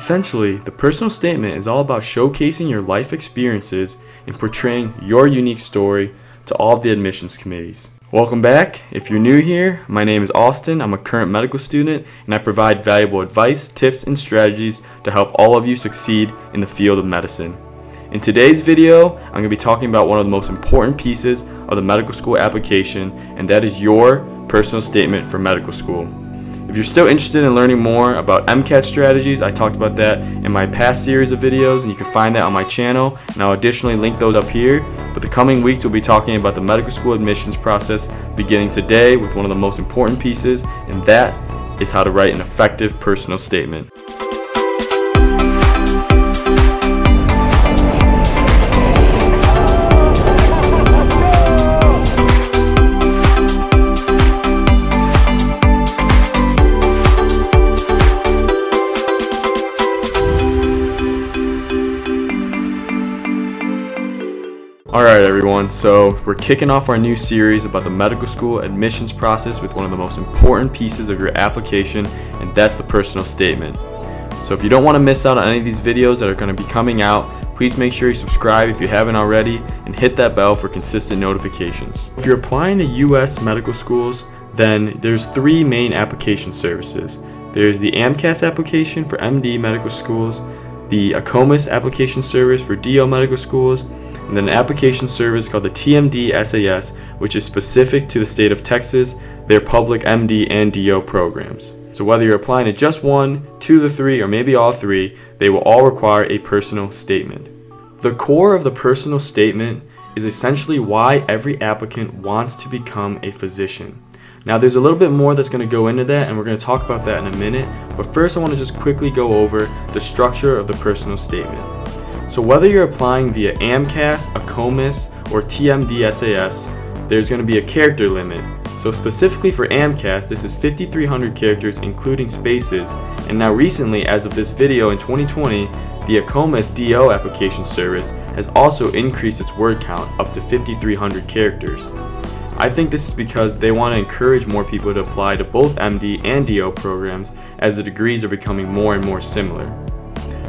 Essentially, the personal statement is all about showcasing your life experiences and portraying your unique story to all of the admissions committees. Welcome back. If you're new here, my name is Austin. I'm a current medical student and I provide valuable advice, tips, and strategies to help all of you succeed in the field of medicine. In today's video, I'm going to be talking about one of the most important pieces of the medical school application, and that is your personal statement for medical school. If you're still interested in learning more about MCAT strategies, I talked about that in my past series of videos and you can find that on my channel and I'll additionally link those up here. But the coming weeks we'll be talking about the medical school admissions process beginning today with one of the most important pieces and that is how to write an effective personal statement. Everyone, so we're kicking off our new series about the medical school admissions process with one of the most important pieces of your application and that's the personal statement. So if you don't want to miss out on any of these videos that are going to be coming out, please make sure you subscribe if you haven't already and hit that bell for consistent notifications. If you're applying to US medical schools, then there's three main application services. There's the AMCAS application for MD medical schools, the AACOMAS application service for DO medical schools, and then an application service called the TMD SAS, which is specific to the state of Texas, their public MD and DO programs. So whether you're applying to just one, two of the three, or maybe all three, they will all require a personal statement. The core of the personal statement is essentially why every applicant wants to become a physician. Now there's a little bit more that's going to go into that and we're going to talk about that in a minute, but first I want to just quickly go over the structure of the personal statement. So whether you're applying via AMCAS, AACOMAS, or TMDSAS, there's going to be a character limit. So specifically for AMCAS, this is 5,300 characters including spaces, and now recently, as of this video in 2020, the AACOMAS DO application service has also increased its word count up to 5,300 characters. I think this is because they want to encourage more people to apply to both MD and DO programs as the degrees are becoming more and more similar.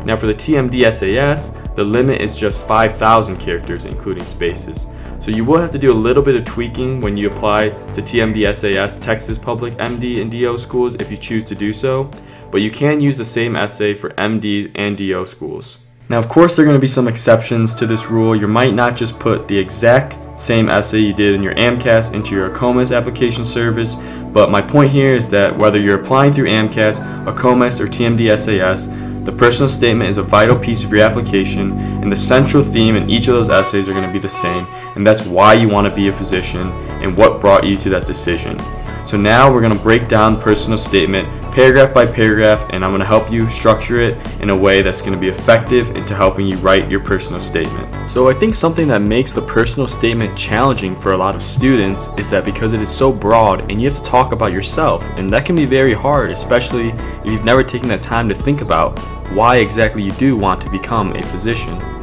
Now for the TMDSAS, the limit is just 5,000 characters including spaces. So you will have to do a little bit of tweaking when you apply to TMDSAS Texas Public MD and DO schools if you choose to do so, but you can use the same essay for MD and DO schools. Now of course there are going to be some exceptions to this rule. You might not just put the exact same essay you did in your AMCAS into your AACOMAS application service, but my point here is that whether you're applying through AMCAS, AACOMAS, or TMDSAS, the personal statement is a vital piece of your application, and the central theme in each of those essays are going to be the same, and that's why you want to be a physician and what brought you to that decision. So now we're going to break down the personal statement paragraph by paragraph and I'm going to help you structure it in a way that's going to be effective into helping you write your personal statement. So I think something that makes the personal statement challenging for a lot of students is that because it is so broad and you have to talk about yourself and that can be very hard especially if you've never taken that time to think about why exactly you do want to become a physician.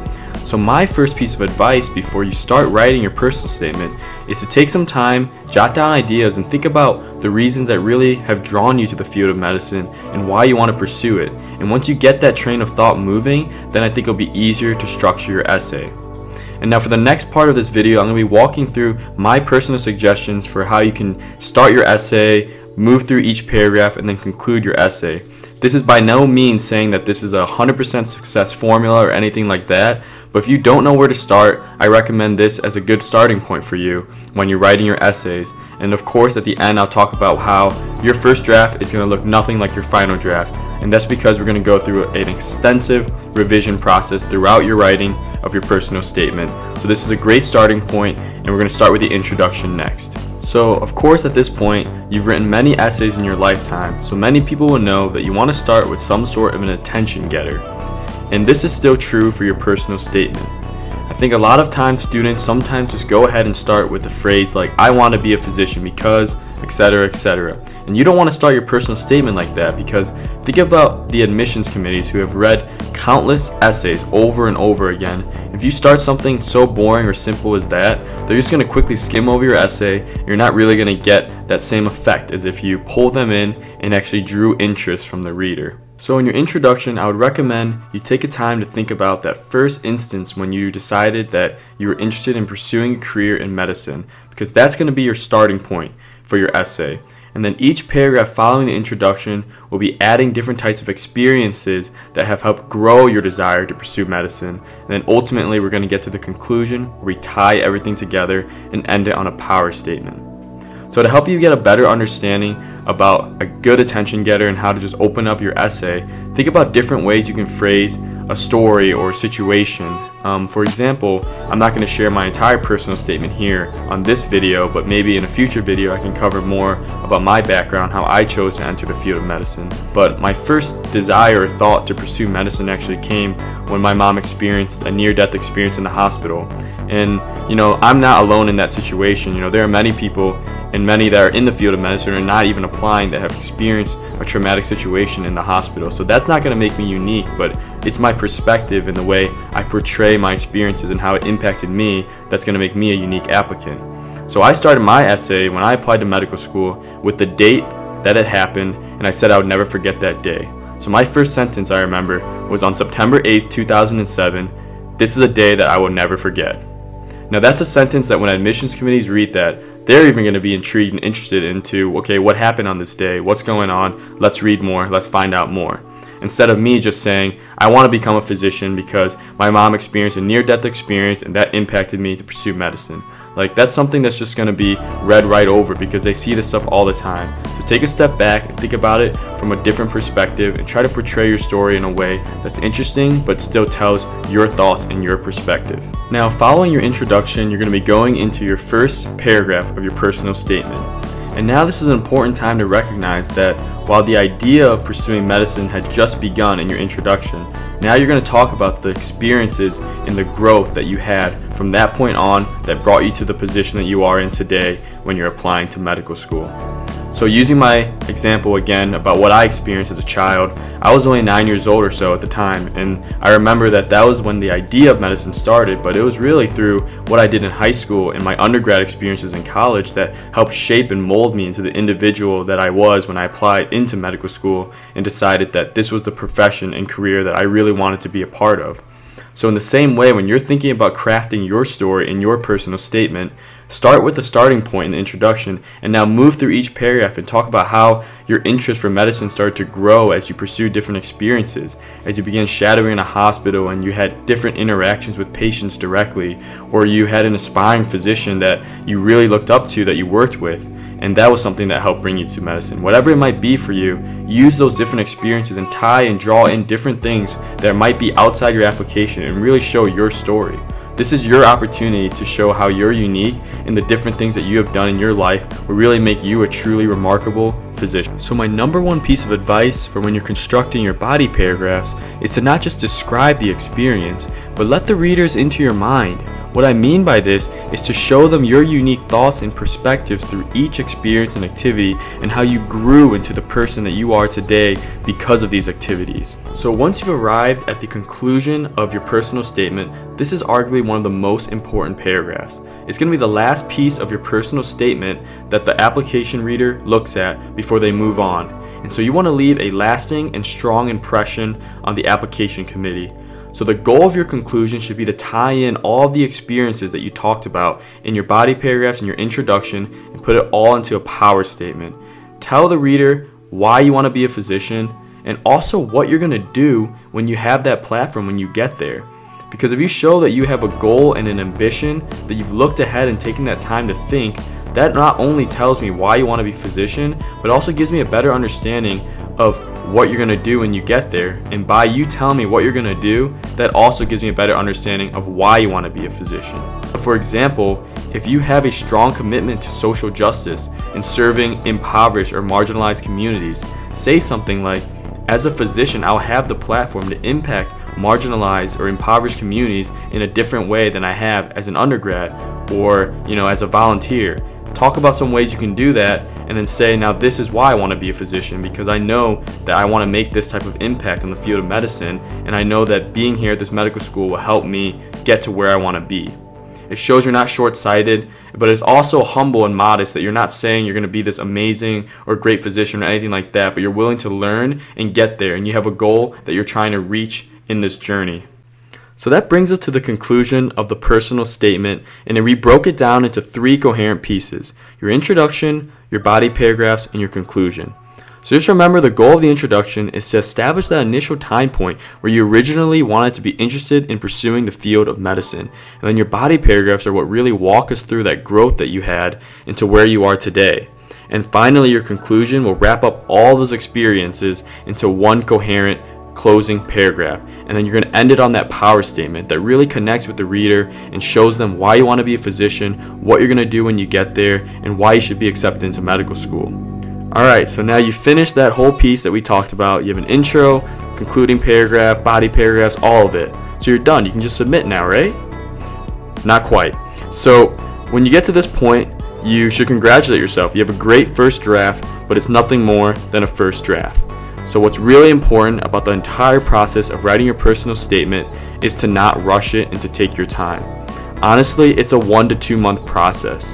So my first piece of advice before you start writing your personal statement is to take some time, jot down ideas, and think about the reasons that really have drawn you to the field of medicine and why you want to pursue it. And once you get that train of thought moving, then I think it'll be easier to structure your essay. And now for the next part of this video, I'm going to be walking through my personal suggestions for how you can start your essay, move through each paragraph, and then conclude your essay. This is by no means saying that this is a 100% success formula or anything like that, but if you don't know where to start, I recommend this as a good starting point for you when you're writing your essays. And of course, at the end, I'll talk about how your first draft is going to look nothing like your final draft. And that's because we're going to go through an extensive revision process throughout your writing of your personal statement. So this is a great starting point, and we're going to start with the introduction next. So, of course, at this point, you've written many essays in your lifetime, so many people will know that you want to start with some sort of an attention getter. And this is still true for your personal statement. I think a lot of times students sometimes just go ahead and start with the phrase like, I want to be a physician because, etc., etc. And you don't want to start your personal statement like that because think about the admissions committees who have read countless essays over and over again. If you start something so boring or simple as that, they're just going to quickly skim over your essay. You're not really going to get that same effect as if you pull them in and actually drew interest from the reader. So in your introduction, I would recommend you take a time to think about that first instance when you decided that you were interested in pursuing a career in medicine, because that's going to be your starting point for your essay. And then each paragraph following the introduction will be adding different types of experiences that have helped grow your desire to pursue medicine. And then ultimately, we're going to get to the conclusion where we tie everything together and end it on a power statement. So, to help you get a better understanding about a good attention getter and how to just open up your essay, think about different ways you can phrase a story or a situation. Um, for example, I'm not going to share my entire personal statement here on this video, but maybe in a future video I can cover more about my background, how I chose to enter the field of medicine. But my first desire or thought to pursue medicine actually came when my mom experienced a near-death experience in the hospital. And, you know, I'm not alone in that situation. You know, there are many people and many that are in the field of medicine are not even applying that have experienced a traumatic situation in the hospital. So that's not going to make me unique, but it's my perspective and the way I portray my experiences and how it impacted me that's going to make me a unique applicant. So I started my essay when I applied to medical school with the date that it happened, and I said I would never forget that day. So my first sentence I remember was on September 8th, 2007. This is a day that I will never forget. Now that's a sentence that when admissions committees read that, they're even going to be intrigued and interested into, okay, what happened on this day? What's going on? Let's read more. Let's find out more. Instead of me just saying, I want to become a physician because my mom experienced a near death experience and that impacted me to pursue medicine. Like, that's something that's just going to be read right over because they see this stuff all the time. So take a step back and think about it from a different perspective and try to portray your story in a way that's interesting but still tells your thoughts and your perspective. Now, following your introduction, you're going to be going into your first paragraph of your personal statement. And now this is an important time to recognize that while the idea of pursuing medicine had just begun in your introduction, now you're going to talk about the experiences and the growth that you had from that point on that brought you to the position that you are in today when you're applying to medical school. So using my example again about what I experienced as a child, I was only nine years old or so at the time, and I remember that that was when the idea of medicine started, but it was really through what I did in high school and my undergrad experiences in college that helped shape and mold me into the individual that I was when I applied into medical school and decided that this was the profession and career that I really wanted to be a part of. So, in the same way, when you're thinking about crafting your story in your personal statement, start with the starting point in the introduction and now move through each paragraph and talk about how your interest for medicine started to grow as you pursued different experiences, as you began shadowing in a hospital and you had different interactions with patients directly, or you had an aspiring physician that you really looked up to that you worked with and that was something that helped bring you to medicine. Whatever it might be for you, use those different experiences and tie and draw in different things that might be outside your application and really show your story. This is your opportunity to show how you're unique and the different things that you have done in your life will really make you a truly remarkable physician. So my number one piece of advice for when you're constructing your body paragraphs is to not just describe the experience, but let the readers into your mind. What I mean by this is to show them your unique thoughts and perspectives through each experience and activity and how you grew into the person that you are today because of these activities. So once you've arrived at the conclusion of your personal statement, this is arguably one of the most important paragraphs. It's going to be the last piece of your personal statement that the application reader looks at before they move on. And so you want to leave a lasting and strong impression on the application committee. So the goal of your conclusion should be to tie in all the experiences that you talked about in your body paragraphs and your introduction and put it all into a power statement. Tell the reader why you want to be a physician and also what you're going to do when you have that platform when you get there. Because if you show that you have a goal and an ambition, that you've looked ahead and taken that time to think, that not only tells me why you want to be a physician, but also gives me a better understanding of what you're going to do when you get there. And by you telling me what you're going to do, that also gives me a better understanding of why you want to be a physician. For example, if you have a strong commitment to social justice and serving impoverished or marginalized communities, say something like, as a physician, I'll have the platform to impact marginalized or impoverished communities in a different way than I have as an undergrad or, you know, as a volunteer. Talk about some ways you can do that and then say, now this is why I want to be a physician because I know that I want to make this type of impact on the field of medicine and I know that being here at this medical school will help me get to where I want to be. It shows you're not short sighted, but it's also humble and modest that you're not saying you're going to be this amazing or great physician or anything like that, but you're willing to learn and get there, and you have a goal that you're trying to reach in this journey. So that brings us to the conclusion of the personal statement, and then we broke it down into three coherent pieces your introduction, your body paragraphs, and your conclusion. So just remember the goal of the introduction is to establish that initial time point where you originally wanted to be interested in pursuing the field of medicine. And then your body paragraphs are what really walk us through that growth that you had into where you are today. And finally, your conclusion will wrap up all those experiences into one coherent closing paragraph. And then you're going to end it on that power statement that really connects with the reader and shows them why you want to be a physician, what you're going to do when you get there, and why you should be accepted into medical school. Alright, so now you finished that whole piece that we talked about. You have an intro, concluding paragraph, body paragraphs, all of it. So you're done. You can just submit now, right? Not quite. So when you get to this point, you should congratulate yourself. You have a great first draft, but it's nothing more than a first draft. So what's really important about the entire process of writing your personal statement is to not rush it and to take your time. Honestly, it's a one to two month process.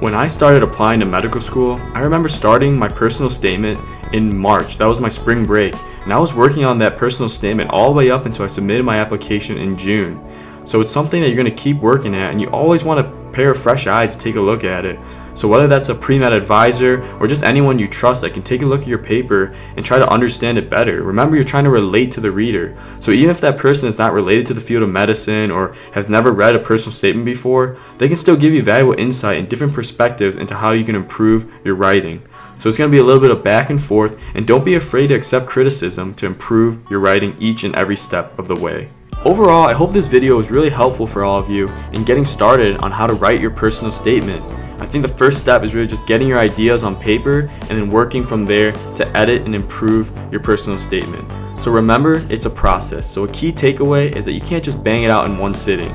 When I started applying to medical school, I remember starting my personal statement in March. That was my spring break. And I was working on that personal statement all the way up until I submitted my application in June. So it's something that you're going to keep working at, and you always want a pair of fresh eyes to take a look at it. So whether that's a pre-med advisor or just anyone you trust that can take a look at your paper and try to understand it better, remember you're trying to relate to the reader. So even if that person is not related to the field of medicine or has never read a personal statement before, they can still give you valuable insight and different perspectives into how you can improve your writing. So it's going to be a little bit of back and forth, and don't be afraid to accept criticism to improve your writing each and every step of the way. Overall, I hope this video was really helpful for all of you in getting started on how to write your personal statement. I think the first step is really just getting your ideas on paper and then working from there to edit and improve your personal statement. So remember, it's a process. So a key takeaway is that you can't just bang it out in one sitting.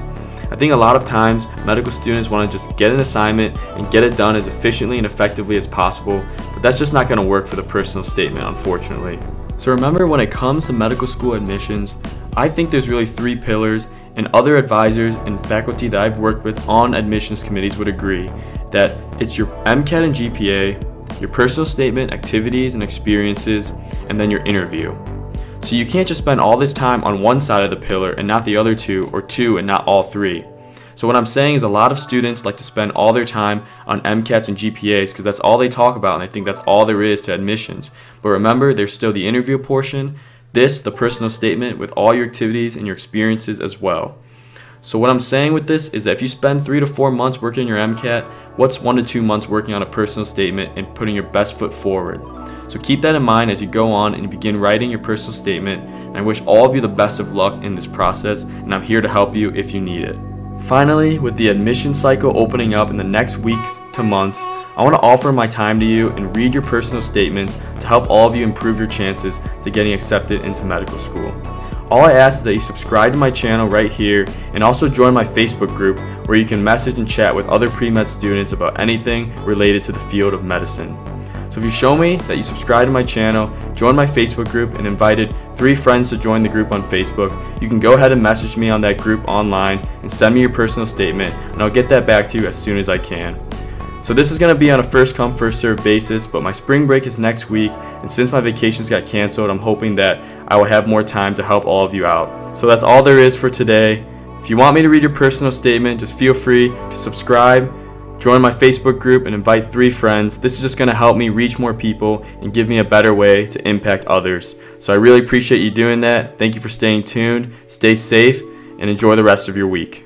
I think a lot of times medical students want to just get an assignment and get it done as efficiently and effectively as possible, but that's just not going to work for the personal statement, unfortunately. So remember, when it comes to medical school admissions, I think there's really three pillars and other advisors and faculty that I've worked with on admissions committees would agree that it's your MCAT and GPA, your personal statement, activities and experiences, and then your interview. So you can't just spend all this time on one side of the pillar and not the other two, or two and not all three. So what I'm saying is a lot of students like to spend all their time on MCATs and GPAs because that's all they talk about and I think that's all there is to admissions. But remember, there's still the interview portion, this, the personal statement, with all your activities and your experiences as well. So what I'm saying with this is that if you spend three to four months working your MCAT, what's one to two months working on a personal statement and putting your best foot forward? So keep that in mind as you go on and begin writing your personal statement. And I wish all of you the best of luck in this process, and I'm here to help you if you need it. Finally, with the admission cycle opening up in the next weeks to months, I want to offer my time to you and read your personal statements to help all of you improve your chances to getting accepted into medical school. All I ask is that you subscribe to my channel right here and also join my Facebook group where you can message and chat with other pre-med students about anything related to the field of medicine. So if you show me that you subscribe to my channel, join my Facebook group, and invited three friends to join the group on Facebook, you can go ahead and message me on that group online and send me your personal statement, and I'll get that back to you as soon as I can. So this is going to be on a first come first serve basis, but my spring break is next week, and since my vacations got canceled, I'm hoping that I will have more time to help all of you out. So that's all there is for today. If you want me to read your personal statement, just feel free to subscribe, join my Facebook group, and invite three friends. This is just going to help me reach more people and give me a better way to impact others. So I really appreciate you doing that. Thank you for staying tuned. Stay safe and enjoy the rest of your week.